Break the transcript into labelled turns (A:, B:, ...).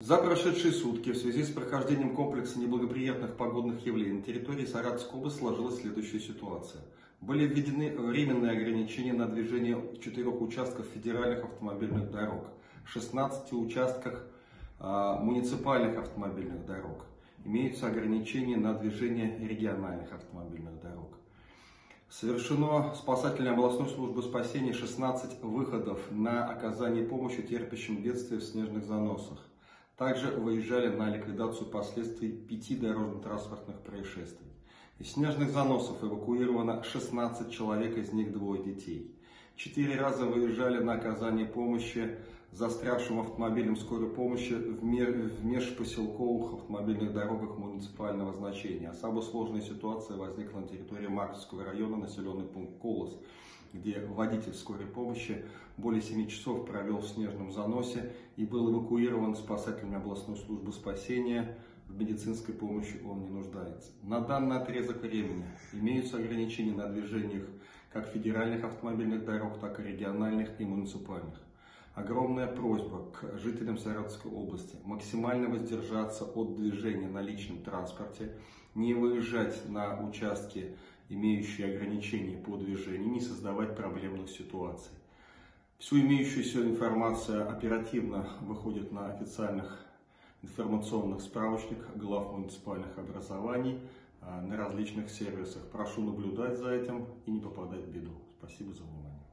A: За прошедшие сутки в связи с прохождением комплекса неблагоприятных погодных явлений на территории Саратовской области сложилась следующая ситуация. Были введены временные ограничения на движение четырех участках федеральных автомобильных дорог, 16 участках а, муниципальных автомобильных дорог. Имеются ограничения на движение региональных автомобильных дорог. Совершено спасательной областной службы спасения 16 выходов на оказание помощи терпящим бедствия в снежных заносах. Также выезжали на ликвидацию последствий пяти дорожно-транспортных происшествий. Из снежных заносов эвакуировано 16 человек, из них двое детей. Четыре раза выезжали на оказание помощи застрявшим автомобилям скорой помощи в межпоселковых автомобильных дорогах муниципального значения. Особо сложная ситуация возникла на территории Марковского района, населенный пункт Колос где водитель скорой помощи более 7 часов провел в снежном заносе и был эвакуирован спасателями областной службы спасения. В медицинской помощи он не нуждается. На данный отрезок времени имеются ограничения на движениях как федеральных автомобильных дорог, так и региональных и муниципальных. Огромная просьба к жителям Саратовской области максимально воздержаться от движения на личном транспорте, не выезжать на участки имеющие ограничения по движению, не создавать проблемных ситуаций. Всю имеющуюся информацию оперативно выходит на официальных информационных справочниках глав муниципальных образований а, на различных сервисах. Прошу наблюдать за этим и не попадать в беду. Спасибо за внимание.